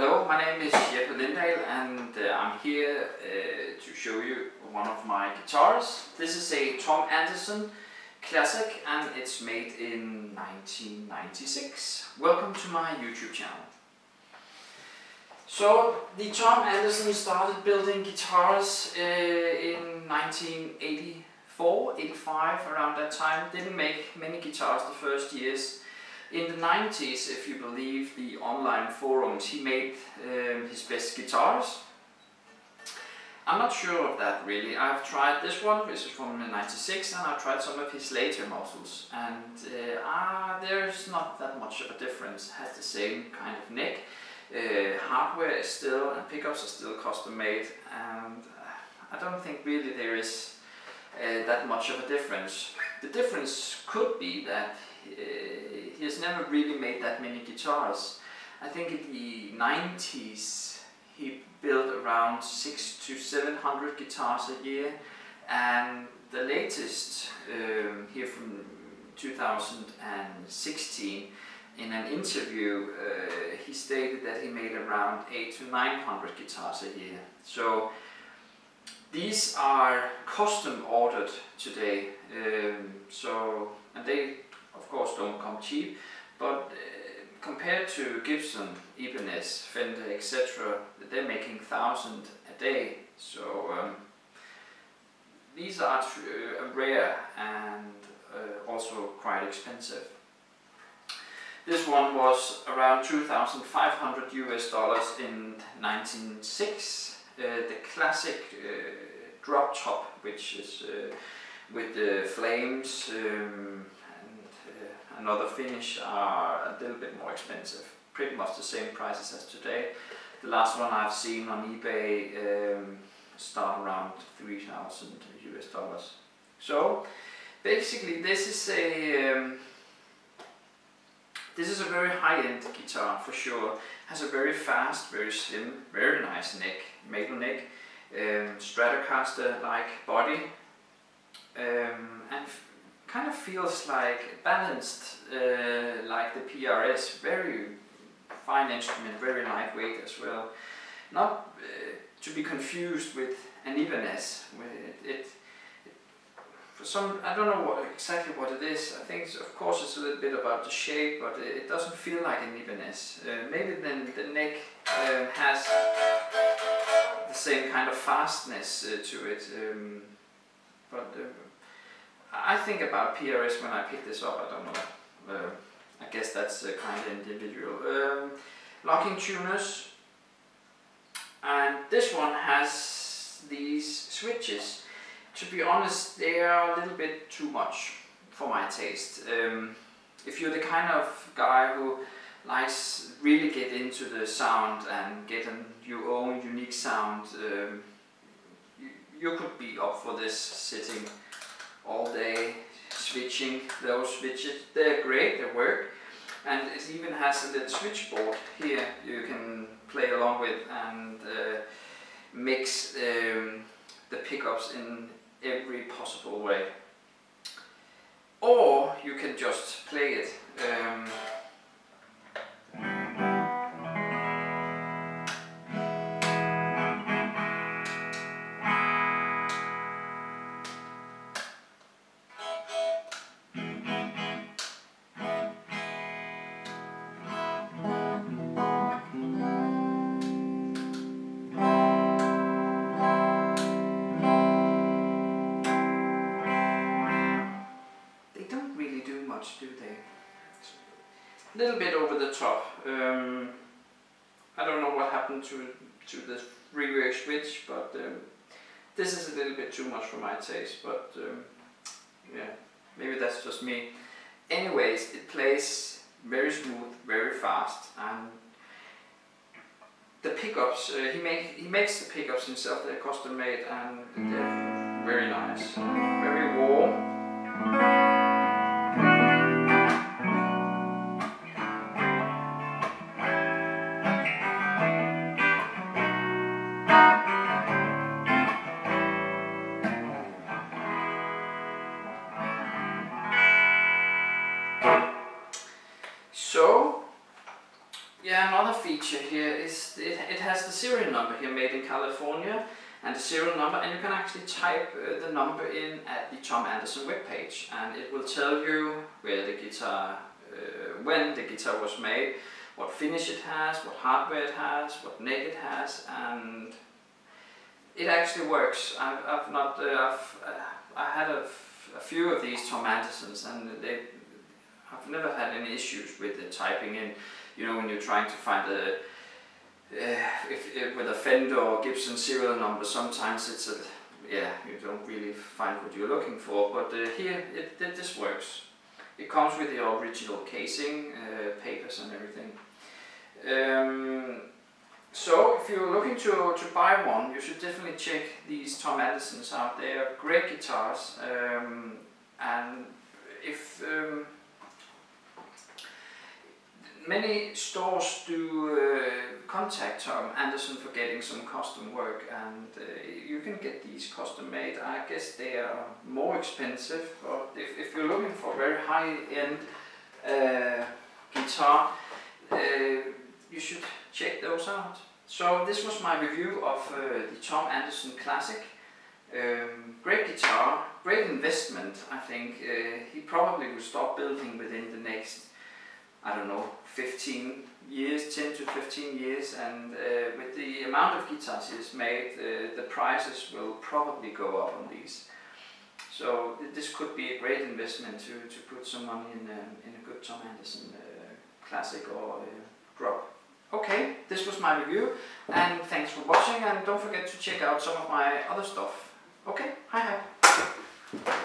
Hello, my name is Jeppe Lindahl and uh, I'm here uh, to show you one of my guitars. This is a Tom Anderson Classic and it's made in 1996. Welcome to my YouTube channel. So, the Tom Anderson started building guitars uh, in 1984, 85, around that time. Didn't make many guitars the first years. In the 90s, if you believe the online forums, he made um, his best guitars. I'm not sure of that really. I've tried this one, which is from 96, and I've tried some of his later models. And uh, ah, there's not that much of a difference. Has the same kind of neck. Uh, hardware is still, and pickups are still custom made. And uh, I don't think really there is uh, that much of a difference. The difference could be that uh, he has never really made that many guitars. I think in the 90s he built around six to 700 guitars a year and the latest um, here from 2016 in an interview uh, he stated that he made around 8 to 900 guitars a year. So these are custom ordered today um, so and they of course don't come cheap, but uh, compared to Gibson, Ibanez, Fender, etc., they're making thousand a day. So um, these are uh, rare and uh, also quite expensive. This one was around 2,500 US dollars in 1906. Uh, the classic uh, drop top, which is uh, with the flames um, another finish are a little bit more expensive. Pretty much the same prices as today. The last one I've seen on eBay um, start around 3,000 US dollars. So basically this is a um, this is a very high-end guitar for sure. Has a very fast, very slim, very nice neck, maple neck, um, Stratocaster-like body, um, and kind of feels like balanced uh, like the PRS, very fine instrument, very lightweight as well. Not uh, to be confused with an Ibanez. It, it, for some, I don't know what, exactly what it is. I think, of course, it's a little bit about the shape, but it, it doesn't feel like an Ibanez. Uh, maybe then the neck uh, has same kind of fastness uh, to it, um, but uh, I think about PRS when I pick this up, I don't know. Uh, I guess that's uh, kind of individual. Um, locking tuners. And this one has these switches. To be honest, they are a little bit too much for my taste. Um, if you're the kind of guy who likes really get into the sound and get your own unique sound, um, you, you could be up for this sitting all day switching those switches. They're great, they work. And it even has a little switchboard here you can play along with and uh, mix um, the pickups in every possible way. Or you can just play it. Little bit over the top. Um, I don't know what happened to to the freeway switch, but um, this is a little bit too much for my taste. But um, yeah, maybe that's just me. Anyways, it plays very smooth, very fast, and the pickups uh, he make he makes the pickups himself. They're custom made and they're very nice, very warm. Yeah, another feature here is it, it has the serial number here made in California and the serial number and you can actually type uh, the number in at the Tom Anderson webpage and it will tell you where the guitar, uh, when the guitar was made, what finish it has, what hardware it has, what neck it has and it actually works. I've, I've not, uh, I've, uh, I had a few of these Tom Andersons and they I've never had any issues with the typing in, you know, when you're trying to find the, uh, if, if, with a Fender or Gibson serial number, sometimes it's a, yeah, you don't really find what you're looking for, but uh, here it, it, this works. It comes with the original casing, uh, papers and everything. Um, so if you're looking to, to buy one, you should definitely check these Tom Andersons out. They are great guitars um, and if um, many stores do uh, contact Tom Anderson for getting some custom work and uh, you can get these custom made. I guess they are more expensive but if, if you're looking for very high end uh, guitar uh, you should check those out. So this was my review of uh, the Tom Anderson Classic. Um, great guitar, great investment I think. Uh, he probably will stop building within the next, I don't know, 15 years, 10 to 15 years and uh, with the amount of guitars he's made, uh, the prices will probably go up on these. So this could be a great investment to, to put some money in, um, in a good Tom Anderson uh, classic or drop. Okay, this was my review and thanks for watching and don't forget to check out some of my other stuff. Okay, hi hi.